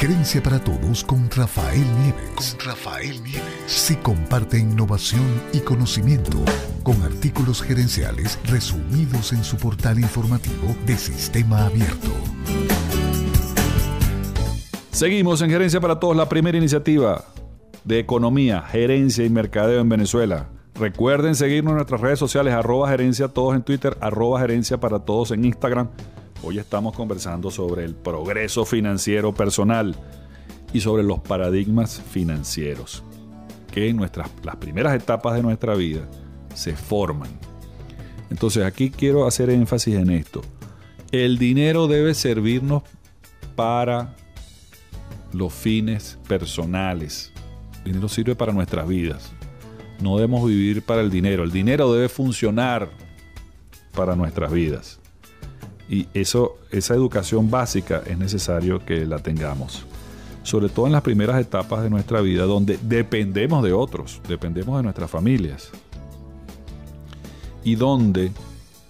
Gerencia para Todos con Rafael Nieves. Con Rafael Nieves. Se comparte innovación y conocimiento con artículos gerenciales resumidos en su portal informativo de Sistema Abierto. Seguimos en Gerencia para Todos, la primera iniciativa de economía, gerencia y mercadeo en Venezuela. Recuerden seguirnos en nuestras redes sociales, arroba gerencia todos en Twitter, arroba gerencia para todos en Instagram. Hoy estamos conversando sobre el progreso financiero personal y sobre los paradigmas financieros que en nuestras, las primeras etapas de nuestra vida se forman. Entonces aquí quiero hacer énfasis en esto. El dinero debe servirnos para los fines personales. El dinero sirve para nuestras vidas. No debemos vivir para el dinero. El dinero debe funcionar para nuestras vidas. Y eso, esa educación básica es necesario que la tengamos. Sobre todo en las primeras etapas de nuestra vida donde dependemos de otros, dependemos de nuestras familias. Y donde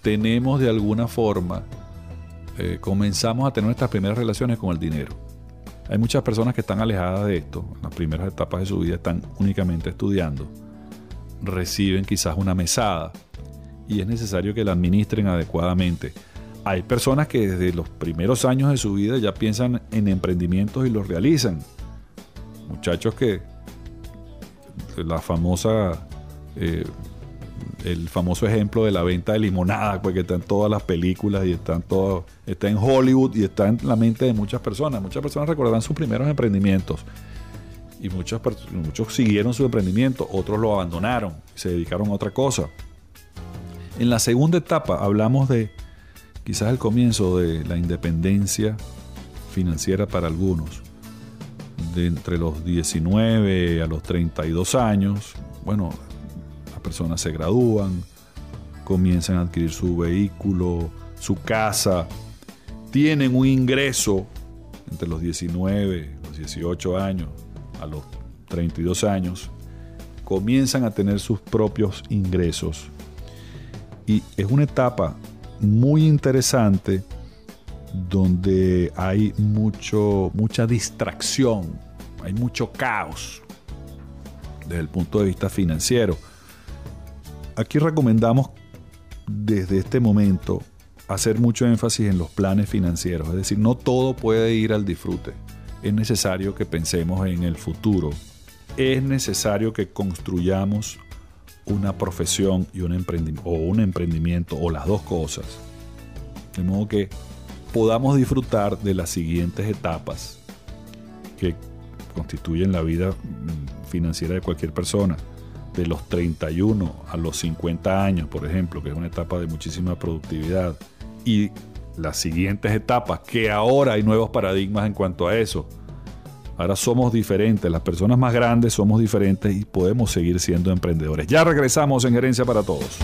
tenemos de alguna forma, eh, comenzamos a tener nuestras primeras relaciones con el dinero. Hay muchas personas que están alejadas de esto, en las primeras etapas de su vida están únicamente estudiando, reciben quizás una mesada y es necesario que la administren adecuadamente. Hay personas que desde los primeros años de su vida ya piensan en emprendimientos y los realizan. Muchachos que la famosa eh, el famoso ejemplo de la venta de limonada, porque está en todas las películas y está en, está en Hollywood y está en la mente de muchas personas. Muchas personas recordarán sus primeros emprendimientos y muchos, muchos siguieron su emprendimiento, otros lo abandonaron y se dedicaron a otra cosa. En la segunda etapa hablamos de quizás el comienzo de la independencia financiera para algunos. De entre los 19 a los 32 años, bueno, personas se gradúan, comienzan a adquirir su vehículo, su casa, tienen un ingreso entre los 19, los 18 años, a los 32 años, comienzan a tener sus propios ingresos. Y es una etapa muy interesante donde hay mucho, mucha distracción, hay mucho caos desde el punto de vista financiero aquí recomendamos desde este momento hacer mucho énfasis en los planes financieros, es decir, no todo puede ir al disfrute. Es necesario que pensemos en el futuro. Es necesario que construyamos una profesión y un o un emprendimiento, o las dos cosas. De modo que podamos disfrutar de las siguientes etapas que constituyen la vida mm, financiera de cualquier persona de los 31 a los 50 años, por ejemplo, que es una etapa de muchísima productividad, y las siguientes etapas, que ahora hay nuevos paradigmas en cuanto a eso. Ahora somos diferentes, las personas más grandes somos diferentes y podemos seguir siendo emprendedores. Ya regresamos en Gerencia para Todos.